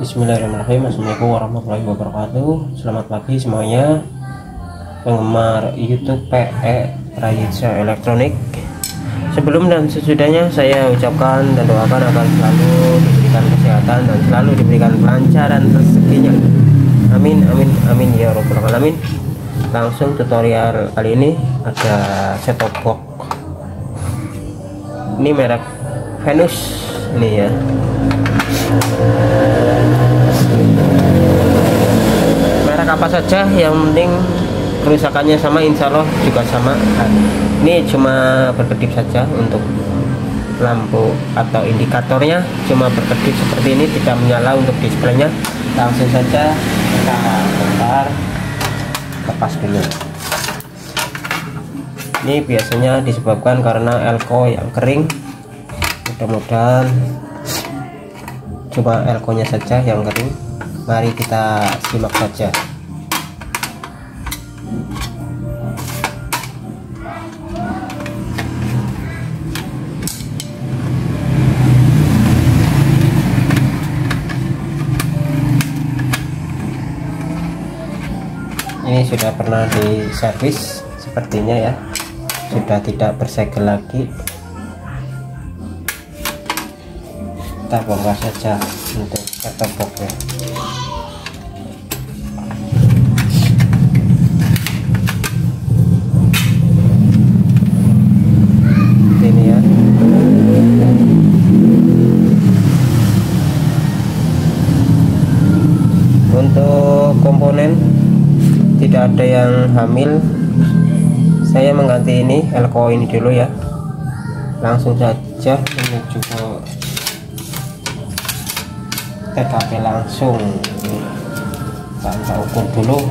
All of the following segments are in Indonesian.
Bismillahirrahmanirrahim. Assalamualaikum warahmatullahi wabarakatuh. Selamat pagi semuanya. Penggemar Youtube PE Rayitsa Elektronik. Sebelum dan sesudahnya saya ucapkan dan doakan agar selalu diberikan kesehatan dan selalu diberikan kelancaran rezekinya Amin amin amin ya robbal alamin. Langsung tutorial kali ini ada set-top box. Ini merek Venus ini ya. Merek apa saja yang penting kerusakannya sama insya Allah juga sama. Ini cuma berkedip saja untuk lampu atau indikatornya. Cuma berkedip seperti ini tidak menyala untuk displaynya. Langsung saja kita bongkar lepas dulu. Ini biasanya disebabkan karena elko yang kering. Mudah-mudahan cuma elko nya saja yang kering. Mari kita simak saja ini sudah pernah diservis sepertinya ya. Sudah tidak bersegel lagi. Kita bongkar saja untuk set-top boxnya ya. Untuk komponen tidak ada yang hamil. Saya mengganti ini elko ini dulu ya. Langsung saja menuju ke TKP langsung. Tanpa ukur dulu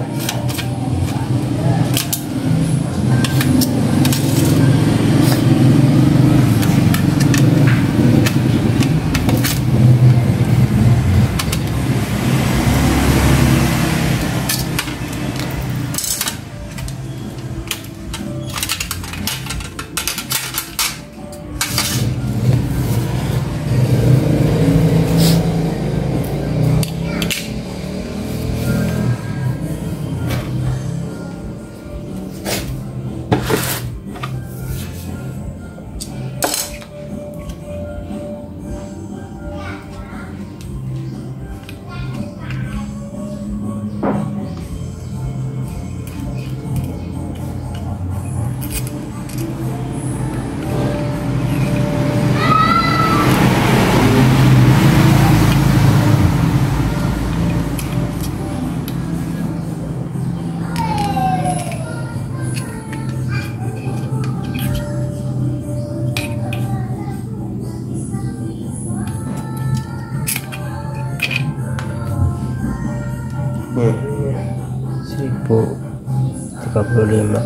1035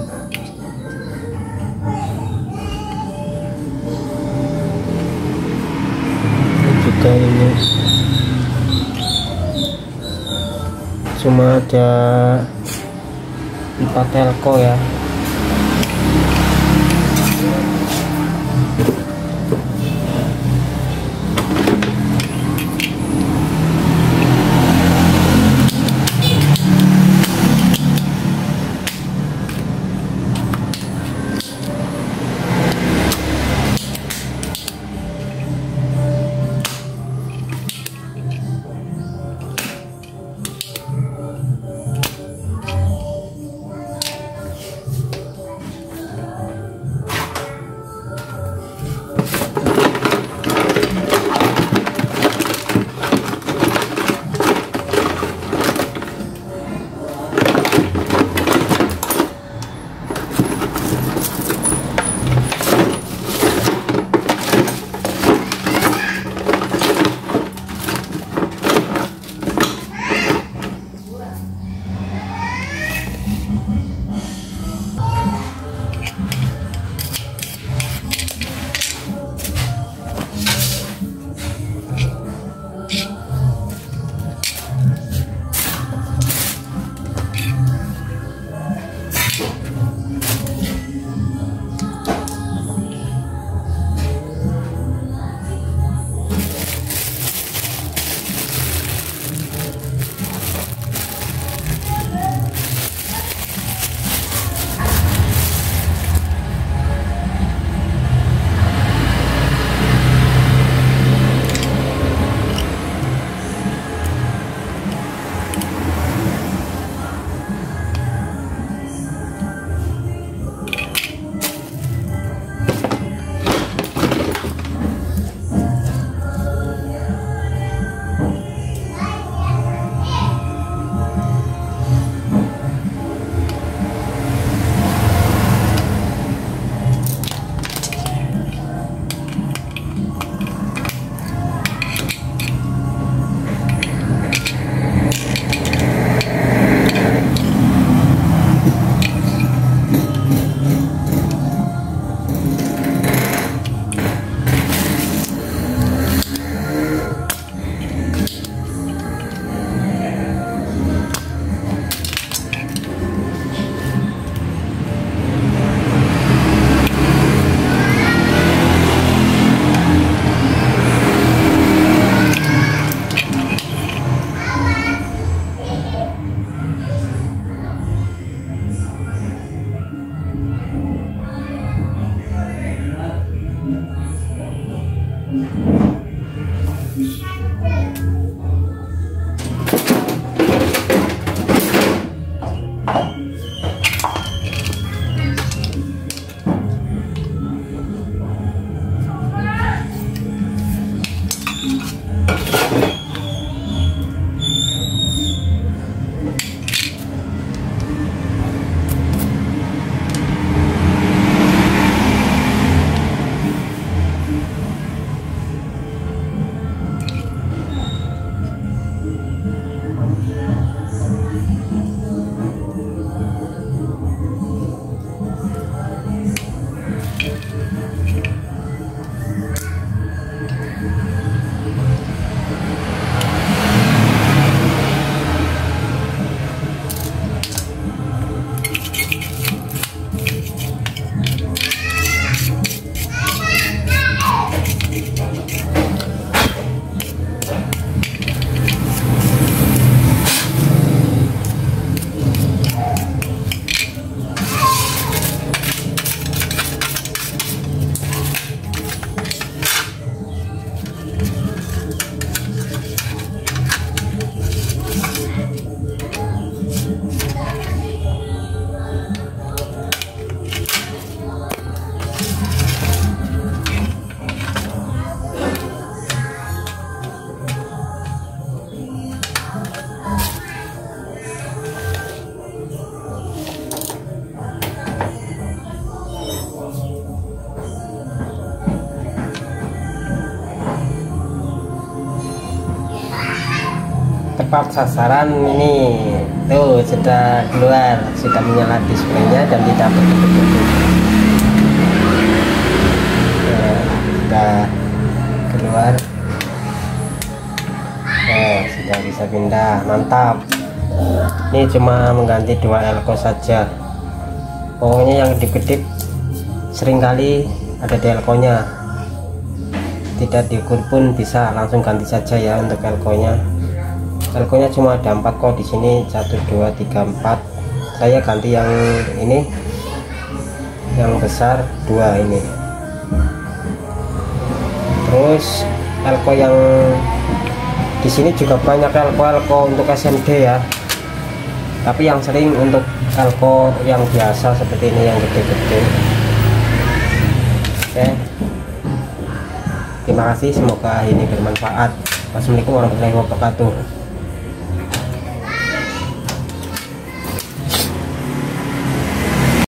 ini juga ini. Cuma ada 4 telco ya tepat sasaran ini. Tuh sudah keluar sudah menyala displaynya dan tidak nah, sudah keluar. Nah, sudah bisa pindah. Mantap. Ini cuma mengganti dua elko saja. Pokoknya yang kedip-kedip sering kali ada di elko nya tidak diukur pun bisa langsung ganti saja ya untuk elko nya elko nya cuma ada empat kok di sini 1 2 3 4 saya ganti yang ini. Yang besar dua ini. Terus elko yang di sini juga banyak elko elko untuk SMD ya. Tapi yang sering untuk elko yang biasa seperti ini yang gede-gede. Oke. Terima kasih semoga ini bermanfaat. Wassalamualaikum warahmatullahi wabarakatuh